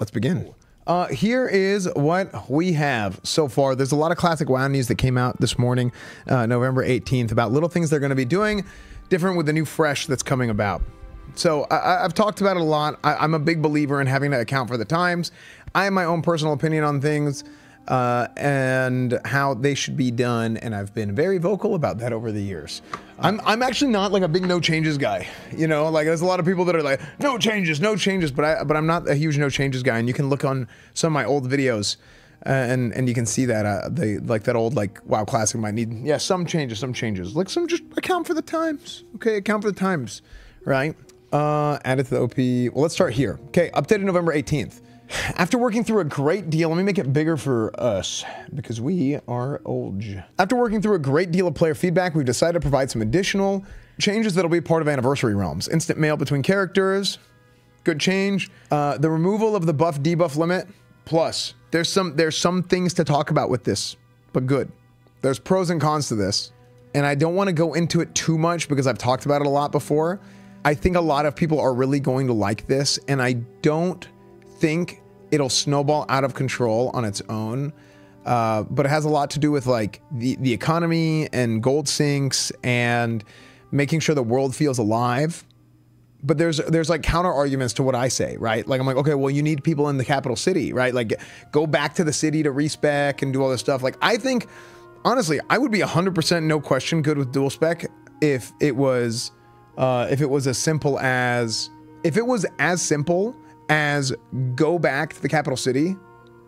let's begin. Uh, here is what we have so far. There's a lot of classic WoW news that came out this morning, uh, November 18th, about little things they're going to be doing different with the new fresh that's coming about. So I, have talked about it a lot. I, am a big believer in having to account for the times. I have my own personal opinion on things uh, and how they should be done, and I've been very vocal about that over the years. I'm I'm actually not like a big no changes guy. You know, like there's a lot of people that are like no changes, no changes, but I but I'm not a huge no changes guy, and you can look on some of my old videos. Uh, and and you can see that uh, they like that old like WoW classic might need yeah some changes some changes like some just account for the times okay account for the times right uh added to the OP well let's start here okay updated November 18th after working through a great deal, let me make it bigger for us because we are old. After working through a great deal of player feedback, we've decided to provide some additional changes that'll be part of Anniversary Realms. Instant mail between characters, good change. Uh, the removal of the buff debuff limit, plus there's some there's some things to talk about with this, but good. There's pros and cons to this, and I don't want to go into it too much because I've talked about it a lot before. I think a lot of people are really going to like this, and I don't think it'll snowball out of control on its own. Uh, but it has a lot to do with like the, the economy and gold sinks and making sure the world feels alive. But there's there's like counter arguments to what I say, right? Like I'm like, okay, well, you need people in the capital city, right? Like go back to the city to respec and do all this stuff. Like I think, honestly, I would be 100% no question good with dual spec if it was uh, if it was as simple as if it was as simple as go back to the capital city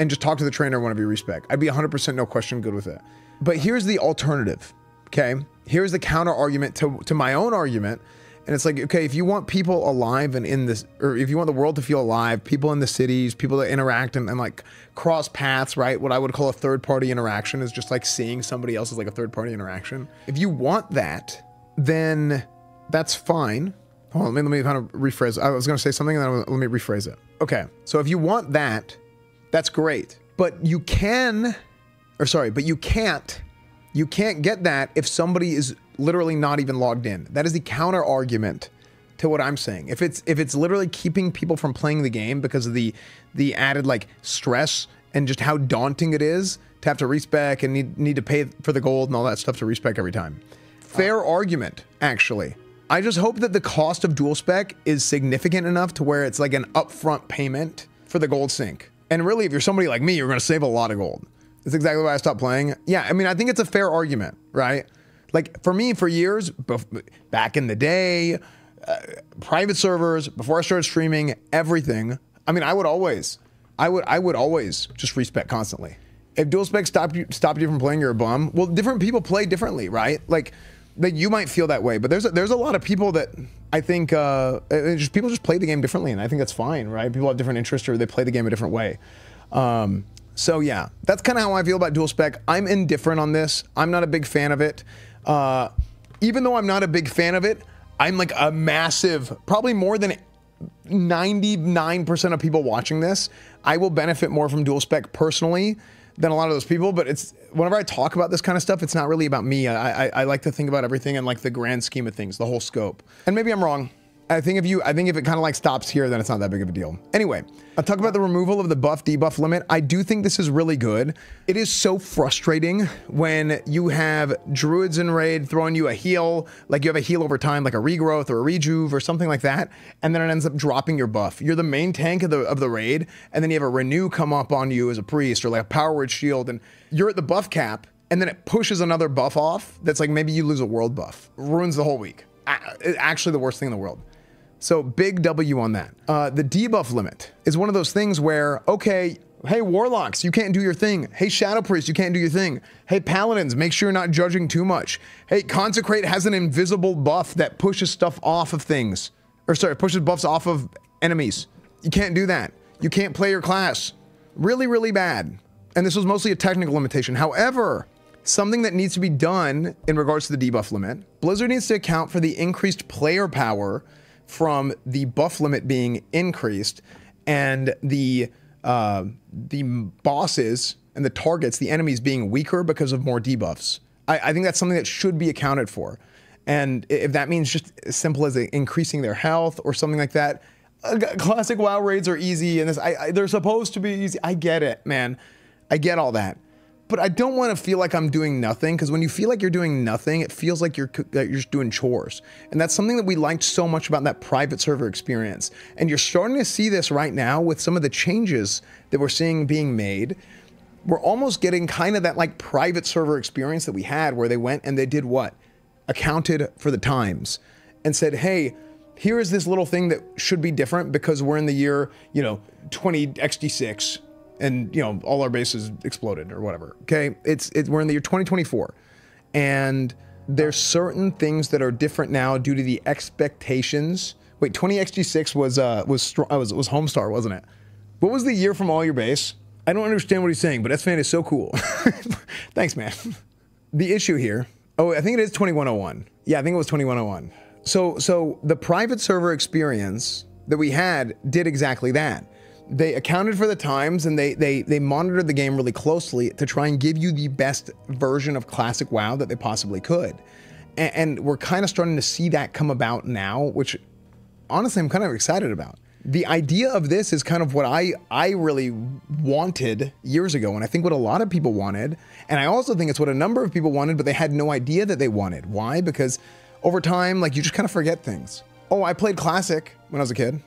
and just talk to the trainer whenever you respec. I'd be 100% no question good with it. But here's the alternative, okay? Here's the counter argument to, to my own argument. And it's like, okay, if you want people alive and in this, or if you want the world to feel alive, people in the cities, people that interact and, and like cross paths, right? What I would call a third party interaction is just like seeing somebody else as like a third party interaction. If you want that, then that's fine. Hold on, let me, let me kind of rephrase. I was going to say something and then let me rephrase it. Okay, so if you want that, that's great. But you can, or sorry, but you can't, you can't get that if somebody is literally not even logged in. That is the counter argument to what I'm saying. If it's if it's literally keeping people from playing the game because of the the added like stress and just how daunting it is to have to respec and need need to pay for the gold and all that stuff to respec every time. Fair argument, actually. I just hope that the cost of dual spec is significant enough to where it's like an upfront payment for the gold sink. And really, if you're somebody like me, you're going to save a lot of gold. That's exactly why I stopped playing. Yeah, I mean, I think it's a fair argument, right? Like for me, for years, back in the day, uh, private servers, before I started streaming, everything. I mean, I would always, I would, I would always just respec constantly. If dual spec stopped you, stopped you from playing, you're a bum. Well, different people play differently, right? Like that you might feel that way, but there's a, there's a lot of people that I think uh, just people just play the game differently, and I think that's fine, right? People have different interests or they play the game a different way. Um, so yeah, that's kind of how I feel about dual spec. I'm indifferent on this. I'm not a big fan of it. Uh, even though I'm not a big fan of it, I'm like a massive, probably more than 99% of people watching this. I will benefit more from dual spec personally than a lot of those people. But it's whenever I talk about this kind of stuff, it's not really about me. I, I, I like to think about everything and like the grand scheme of things, the whole scope. And maybe I'm wrong. I think if you, I think if it kind of like stops here, then it's not that big of a deal. Anyway, I'll talk about the removal of the buff debuff limit. I do think this is really good. It is so frustrating when you have druids in raid throwing you a heal, like you have a heal over time, like a regrowth or a rejuve or something like that, and then it ends up dropping your buff. You're the main tank of the of the raid, and then you have a renew come up on you as a priest or like a power word shield, and you're at the buff cap, and then it pushes another buff off. That's like maybe you lose a world buff, ruins the whole week. Actually, the worst thing in the world. So big W on that. Uh, the debuff limit is one of those things where, okay, hey, Warlocks, you can't do your thing. Hey, Shadow Priest, you can't do your thing. Hey, Paladins, make sure you're not judging too much. Hey, Consecrate has an invisible buff that pushes stuff off of things. Or sorry, pushes buffs off of enemies. You can't do that. You can't play your class. Really, really bad. And this was mostly a technical limitation. However, something that needs to be done in regards to the debuff limit, Blizzard needs to account for the increased player power from the buff limit being increased and the uh, the bosses and the targets, the enemies being weaker because of more debuffs. I, I think that's something that should be accounted for. And if that means just as simple as increasing their health or something like that, uh, classic WoW raids are easy, and this I, I, they're supposed to be easy. I get it, man. I get all that, but I don't want to feel like I'm doing nothing because when you feel like you're doing nothing, it feels like you're you're just doing chores, and that's something that we liked so much about that private server experience. And you're starting to see this right now with some of the changes that we're seeing being made. We're almost getting kind of that like private server experience that we had, where they went and they did what, accounted for the times, and said, hey here is this little thing that should be different because we're in the year, you know, 20 XD6 and, you know, all our bases exploded or whatever. Okay. It's, it's, we're in the year 2024 and there's certain things that are different now due to the expectations. Wait, 20xG6 was, uh, was, strong, was, was Homestar, wasn't it? What was the year from all your base? I don't understand what he's saying, but Esfand is so cool. Thanks, man. The issue here, oh, I think it is 2101. Yeah, I think it was 2101 so, so the private server experience that we had did exactly that. They accounted for the times and they, they, they monitored the game really closely to try and give you the best version of classic WoW that they possibly could. And, and we're kind of starting to see that come about now, which honestly I'm kind of excited about. The idea of this is kind of what I I really wanted years ago, and I think what a lot of people wanted, and I also think it's what a number of people wanted, but they had no idea that they wanted. Why? Because over time, like you just kind of forget things. Oh, I played Classic when I was a kid.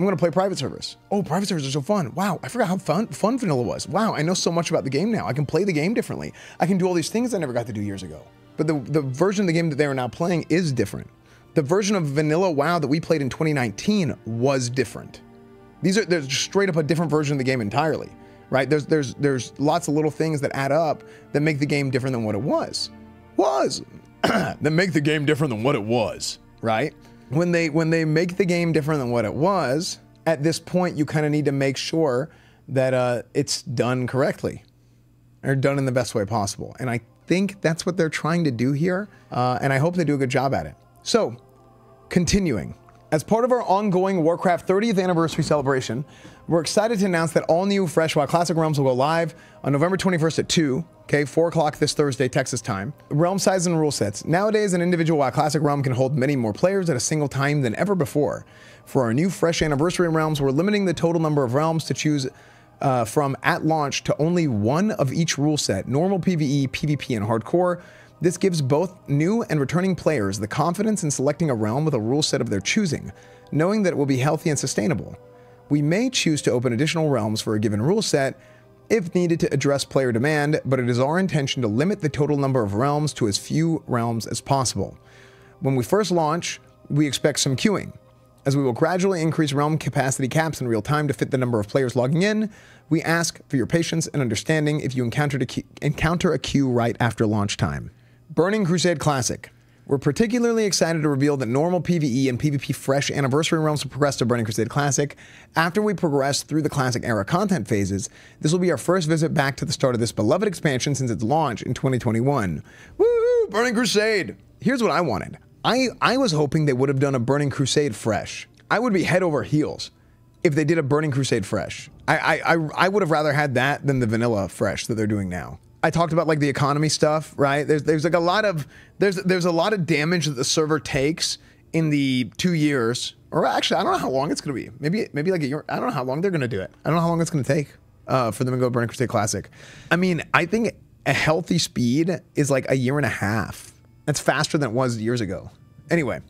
I'm gonna play private servers. Oh, private servers are so fun. Wow, I forgot how fun fun vanilla was. Wow, I know so much about the game now. I can play the game differently. I can do all these things I never got to do years ago. But the, the version of the game that they are now playing is different. The version of vanilla WoW that we played in 2019 was different. These are there's straight up a different version of the game entirely, right? There's there's there's lots of little things that add up that make the game different than what it was. Was that make the game different than what it was, right? When they when they make the game different than what it was, at this point you kind of need to make sure that uh, it's done correctly or done in the best way possible. And I think that's what they're trying to do here, uh, and I hope they do a good job at it. So, continuing. As part of our ongoing Warcraft 30th anniversary celebration, we're excited to announce that all new Fresh WoW Classic Realms will go live on November 21st at 2, okay, 4 o'clock this Thursday, Texas time. Realm size and rule sets. Nowadays, an individual WoW Classic Realm can hold many more players at a single time than ever before. For our new Fresh Anniversary Realms, we're limiting the total number of realms to choose uh, from at launch to only one of each rule set normal PvE, PvP, and hardcore. This gives both new and returning players the confidence in selecting a realm with a rule set of their choosing, knowing that it will be healthy and sustainable. We may choose to open additional realms for a given rule set if needed to address player demand, but it is our intention to limit the total number of realms to as few realms as possible. When we first launch, we expect some queuing. As we will gradually increase realm capacity caps in real time to fit the number of players logging in, we ask for your patience and understanding if you encounter a queue right after launch time. Burning Crusade Classic. We're particularly excited to reveal that normal PvE and PvP Fresh Anniversary realms will progress to Burning Crusade Classic. After we progress through the Classic era content phases, this will be our first visit back to the start of this beloved expansion since its launch in 2021. Woo! Burning Crusade! Here's what I wanted. I, I was hoping they would have done a Burning Crusade Fresh. I would be head over heels if they did a Burning Crusade Fresh. I, I, I, I would have rather had that than the vanilla Fresh that they're doing now. I talked about like the economy stuff, right? There's there's like a lot of there's there's a lot of damage that the server takes in the two years, or actually I don't know how long it's gonna be. Maybe maybe like a year. I don't know how long they're gonna do it. I don't know how long it's gonna take uh, for them to go Burning Crusade Classic. I mean, I think a healthy speed is like a year and a half. That's faster than it was years ago. Anyway,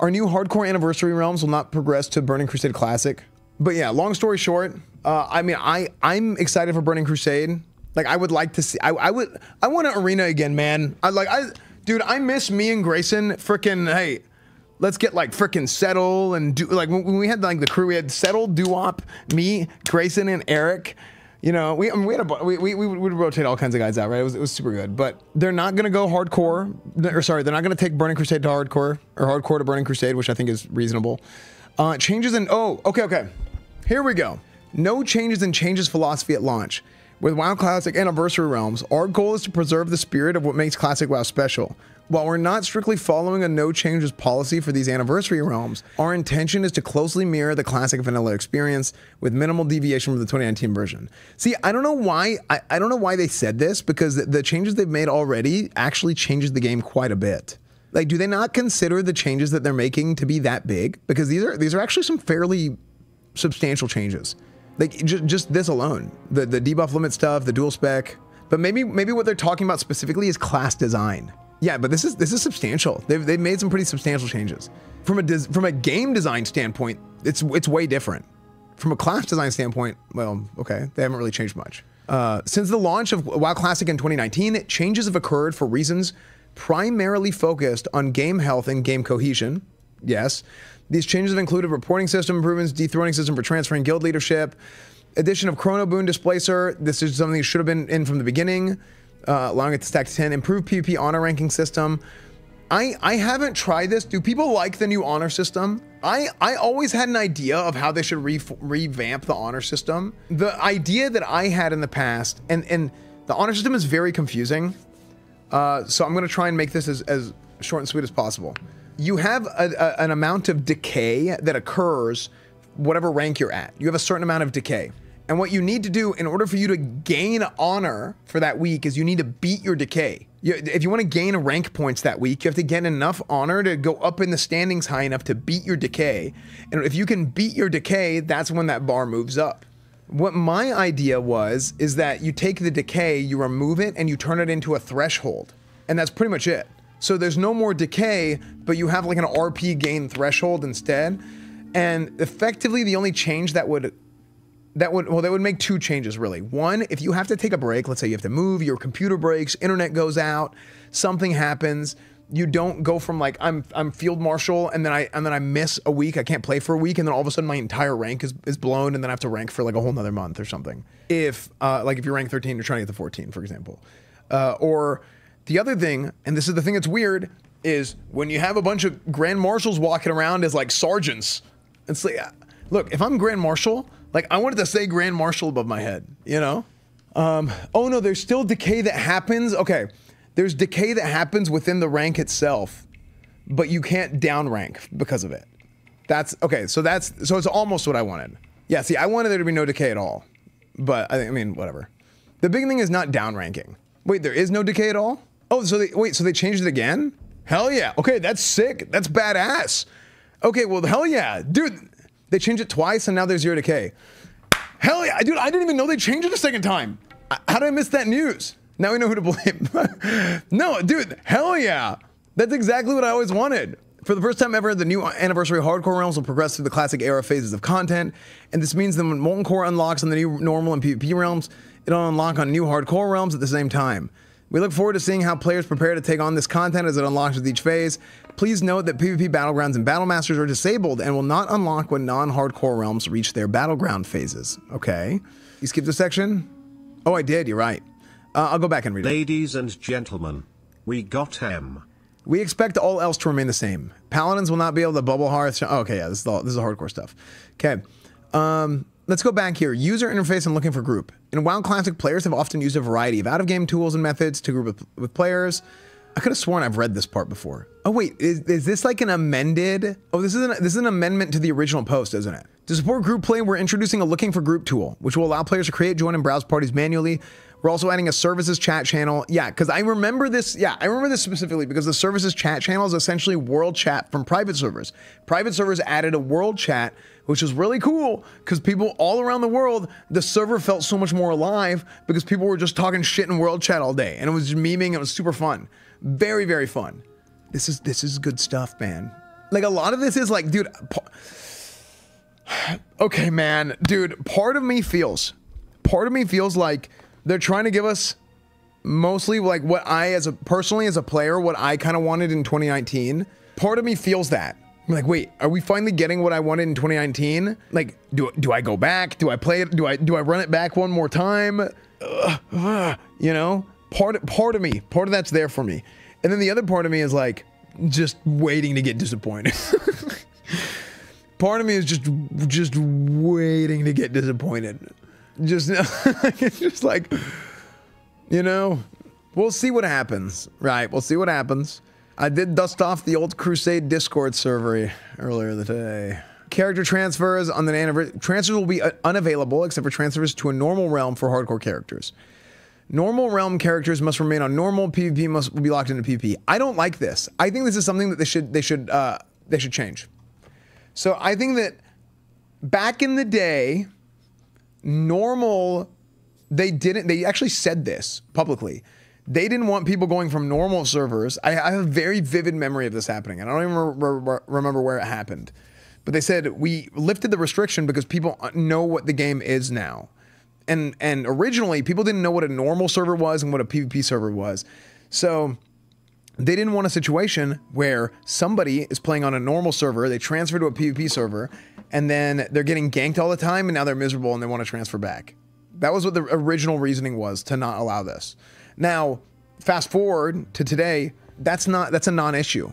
our new hardcore anniversary realms will not progress to Burning Crusade Classic. But yeah, long story short, uh, I mean, I I'm excited for Burning Crusade. Like I would like to see. I, I would. I want an arena again, man. I like. I, dude. I miss me and Grayson. Freaking hey. Let's get like freaking settle and do like when we had like the crew. We had settle, Duop, me, Grayson, and Eric. You know, we I mean, we had a we, we we would rotate all kinds of guys out, right? It was it was super good. But they're not gonna go hardcore. Or sorry, they're not gonna take Burning Crusade to hardcore or hardcore to Burning Crusade, which I think is reasonable. Uh, changes in oh okay okay, here we go. No changes in changes philosophy at launch. With WoW Classic Anniversary Realms, our goal is to preserve the spirit of what makes Classic WoW special. While we're not strictly following a no changes policy for these anniversary realms, our intention is to closely mirror the classic vanilla experience with minimal deviation from the 2019 version. See, I don't know why I, I don't know why they said this because the, the changes they've made already actually changes the game quite a bit. Like, do they not consider the changes that they're making to be that big? Because these are these are actually some fairly substantial changes. Like just just this alone, the the debuff limit stuff, the dual spec. But maybe maybe what they're talking about specifically is class design. Yeah, but this is this is substantial. They've they've made some pretty substantial changes. From a from a game design standpoint, it's it's way different. From a class design standpoint, well, okay, they haven't really changed much. Uh, since the launch of WoW Classic in 2019, changes have occurred for reasons primarily focused on game health and game cohesion. Yes. These changes have included reporting system improvements, dethroning system for transferring guild leadership, addition of Chrono Boon Displacer. This is something that should have been in from the beginning, uh, allowing it to stack to 10. Improved PvP honor ranking system. I, I haven't tried this. Do people like the new honor system? I, I always had an idea of how they should re revamp the honor system. The idea that I had in the past, and, and the honor system is very confusing. Uh, so I'm going to try and make this as, as short and sweet as possible. You have a, a, an amount of decay that occurs whatever rank you're at. You have a certain amount of decay. And what you need to do in order for you to gain honor for that week is you need to beat your decay. You, if you want to gain rank points that week, you have to get enough honor to go up in the standings high enough to beat your decay. And if you can beat your decay, that's when that bar moves up. What my idea was is that you take the decay, you remove it, and you turn it into a threshold. And that's pretty much it. So there's no more decay, but you have like an RP gain threshold instead. And effectively the only change that would that would well that would make two changes really. One, if you have to take a break, let's say you have to move, your computer breaks, internet goes out, something happens, you don't go from like I'm I'm field marshal and then I and then I miss a week, I can't play for a week, and then all of a sudden my entire rank is, is blown, and then I have to rank for like a whole nother month or something. If uh, like if you're rank 13, you're trying to get to 14, for example. Uh, or the other thing, and this is the thing that's weird, is when you have a bunch of grand marshals walking around as like sergeants. It's like, look, if I'm grand marshal, like I wanted to say grand marshal above my head, you know? Um, oh no, there's still decay that happens. Okay there's decay that happens within the rank itself, but you can't downrank because of it. That's okay. So that's so it's almost what I wanted. Yeah. See, I wanted there to be no decay at all, but I, I mean, whatever. The big thing is not downranking. Wait, there is no decay at all. Oh, so they wait. So they changed it again? Hell yeah. Okay, that's sick. That's badass. Okay, well, hell yeah, dude. They changed it twice, and now there's zero decay. Hell yeah, dude. I didn't even know they changed it a second time. How did I miss that news? Now we know who to blame. no, dude, hell yeah. That's exactly what I always wanted. For the first time ever, the new anniversary hardcore realms will progress through the classic era phases of content, and this means that when Molten Core unlocks on the new normal and PvP realms, it'll unlock on new hardcore realms at the same time. We look forward to seeing how players prepare to take on this content as it unlocks with each phase. Please note that PvP Battlegrounds and Battle Masters are disabled and will not unlock when non-hardcore realms reach their battleground phases. Okay. You skipped a section? Oh, I did, you're right. Uh, I'll go back and read it. Ladies and gentlemen, we got him. We expect all else to remain the same. Paladins will not be able to bubble hearth. Oh, okay, yeah, this is all, this is hardcore stuff. Okay, um, let's go back here. User interface and looking for group. In WoW Classic, players have often used a variety of out-of-game tools and methods to group with, with players. I could have sworn I've read this part before. Oh wait, is, is this like an amended? Oh, this is an, this is an amendment to the original post, isn't it? To support group play, we're introducing a looking for group tool, which will allow players to create, join, and browse parties manually we're also adding a services chat channel. Yeah, because I remember this. Yeah, I remember this specifically because the services chat channel is essentially world chat from private servers. Private servers added a world chat, which was really cool because people all around the world, the server felt so much more alive because people were just talking shit in world chat all day and it was just memeing. It was super fun. Very, very fun. This is this is good stuff, man. Like a lot of this is like, dude. Okay, man, dude. Part of me feels, part of me feels like they're trying to give us mostly like what I as a personally as a player what I kind of wanted in 2019. Part of me feels that. I'm like, wait, are we finally getting what I wanted in 2019? Like, do do I go back? Do I play it? Do I do I run it back one more time? you know, part part of me, part of that's there for me, and then the other part of me is like just waiting to get disappointed. part of me is just just waiting to get disappointed just it's just like you know we'll see what happens right we'll see what happens i did dust off the old crusade discord server earlier today character transfers on the anniversary transfers will be uh, unavailable except for transfers to a normal realm for hardcore characters Normal realm characters must remain on normal. PvP must be locked into PvP. I don't like this. I think this is something that they should they should uh, they should change. So I think that back in the day, normal they didn't they actually said this publicly they didn't want people going from normal servers i, I have a very vivid memory of this happening and i don't even re- re- remember where it happened but they said we lifted the restriction because people uh, know what the game is now and and originally people didn't know what a normal server was and what a pvp server was so they didn't want a situation where somebody is playing on a normal server, they transfer to a PvP server, and then they're getting ganked all the time, and now they're miserable and they want to transfer back. That was what the original reasoning was to not allow this. Now, fast forward to today, that's not that's a non-issue.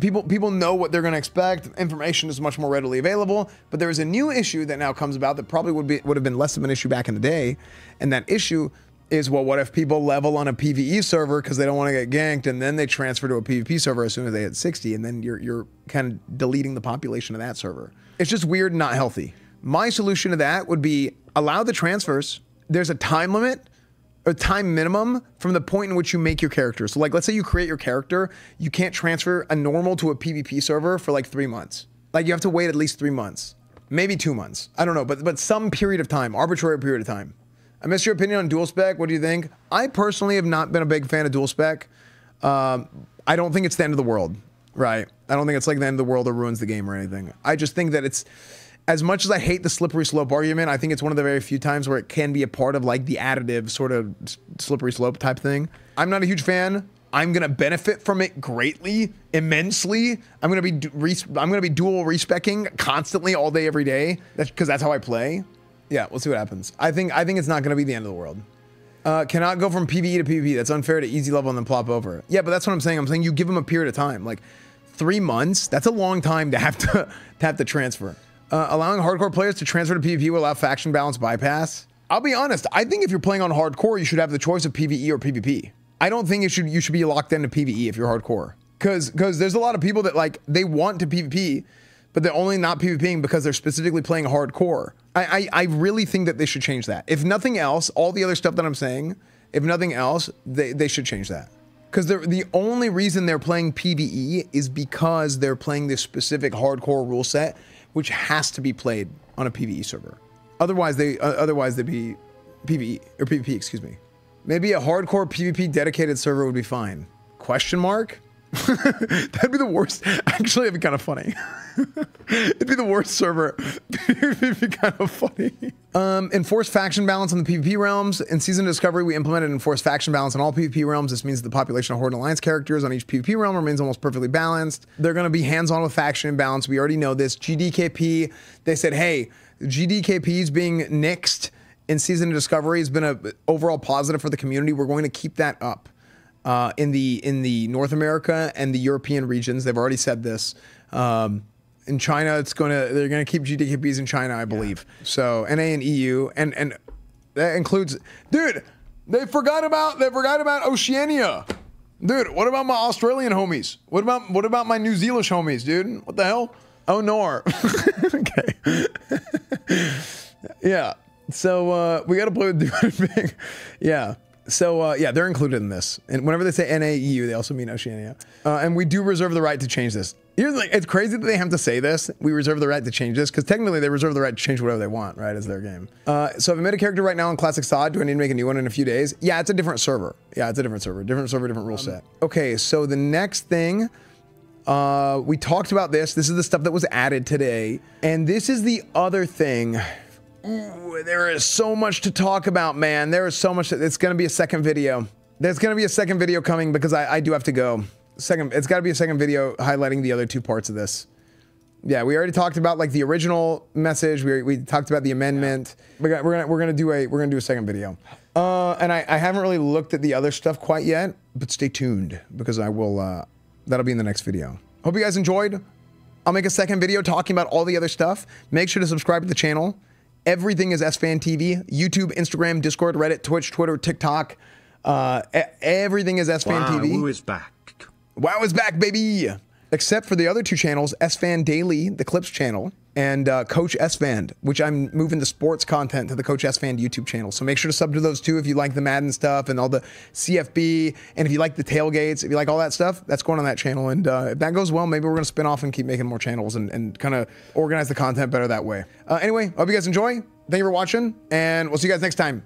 People people know what they're going to expect. Information is much more readily available, but there is a new issue that now comes about that probably would be would have been less of an issue back in the day, and that issue is well, what if people level on a PVE server because they don't want to get ganked, and then they transfer to a PvP server as soon as they hit 60, and then you're you're kind of deleting the population of that server. It's just weird and not healthy. My solution to that would be allow the transfers. There's a time limit, a time minimum from the point in which you make your character. So, like, let's say you create your character, you can't transfer a normal to a PvP server for like three months. Like, you have to wait at least three months, maybe two months. I don't know, but but some period of time, arbitrary period of time. I miss your opinion on dual spec. What do you think? I personally have not been a big fan of dual spec. Um, I don't think it's the end of the world, right? I don't think it's like the end of the world or ruins the game or anything. I just think that it's as much as I hate the slippery slope argument, I think it's one of the very few times where it can be a part of like the additive sort of slippery slope type thing. I'm not a huge fan. I'm gonna benefit from it greatly, immensely. I'm gonna be I'm gonna be dual respecking constantly all day, every day. That's because that's how I play. Yeah, we'll see what happens. I think I think it's not to be the end of the world. Uh, cannot go from PVE to PvP. That's unfair to easy level and then plop over. Yeah, but that's what I'm saying. I'm saying you give them a period of time, like three months. That's a long time to have to, to have to transfer. Uh, allowing hardcore players to transfer to PvP without faction balance bypass. I'll be honest. I think if you're playing on hardcore, you should have the choice of PVE or PvP. I don't think it should you should be locked into PVE if you're hardcore. Cause because there's a lot of people that like they want to PvP, but they're only not PvPing because they're specifically playing hardcore. I, I, I really think that they should change that. If nothing else, all the other stuff that I'm saying, if nothing else, they, they should change that. Because the only reason they're playing PvE is because they're playing this specific hardcore rule set, which has to be played on a PvE server. Otherwise, they uh, otherwise they'd be PvE or PvP. Excuse me. Maybe a hardcore PvP dedicated server would be fine. Question mark? That'd be the worst. Actually, it'd be kind of funny. it'd be the worst server. it'd be kind of funny. Um, enforce faction balance on the PvP realms. In Season Discovery, we implemented enforced faction balance on all PvP realms. This means the population of Horde and Alliance characters on each PvP realm remains almost perfectly balanced. They're going to be hands-on with faction balance. We already know this. GDKP, they said, hey, GDKPs being nixed in Season Discovery has been a overall positive for the community. We're going to keep that up uh, in the in the North America and the European regions. They've already said this. Um, in China, it's going to they're going to keep GDKPs in China, I believe. Yeah. So NA and EU, and and that includes, dude. They forgot about they forgot about Oceania. Dude, what about my Australian homies? What about what about my New Zealand homies, dude? What the hell? Oh, Nor. okay. yeah. So uh, we got to play with Dude thing Yeah. So uh, yeah, they're included in this. And whenever they say NAEU, they also mean Oceania. Uh, and we do reserve the right to change this. Here's like, it's crazy that they have to say this. We reserve the right to change this because technically they reserve the right to change whatever they want, right? As their game. Uh, so if I made a character right now in Classic SOD, do I need to make a new one in a few days? Yeah, it's a different server. Yeah, it's a different server. Different server, different rule um, set. Okay, so the next thing. Uh, we talked about this. This is the stuff that was added today. And this is the other thing Ooh, there is so much to talk about, man. There is so much. It's going to be a second video. There's going to be a second video coming because I, I do have to go. Second, it's got to be a second video highlighting the other two parts of this. Yeah, we already talked about like the original message. We, we talked about the amendment. Yeah. We're gonna we're gonna we're gonna do a we're gonna do a second video. Uh, and I, I haven't really looked at the other stuff quite yet, but stay tuned because I will. Uh, that'll be in the next video. Hope you guys enjoyed. I'll make a second video talking about all the other stuff. Make sure to subscribe to the channel. Everything is Esfand TV. YouTube, Instagram, Discord, Reddit, Twitch, Twitter, TikTok. Uh, everything is Esfand wow, TV. Wow is back. Wow is back, baby. Except for the other two channels, Esfand Daily, the Clips channel, and uh, Coach Esfand, which I'm moving the sports content to the Coach Esfand YouTube channel. So make sure to sub to those two if you like the Madden stuff and all the CFB, and if you like the tailgates, if you like all that stuff, that's going on that channel. And uh, if that goes well, maybe we're going to spin off and keep making more channels and, and kind of organize the content better that way. Uh, anyway, hope you guys enjoy. Thank you for watching, and we'll see you guys next time.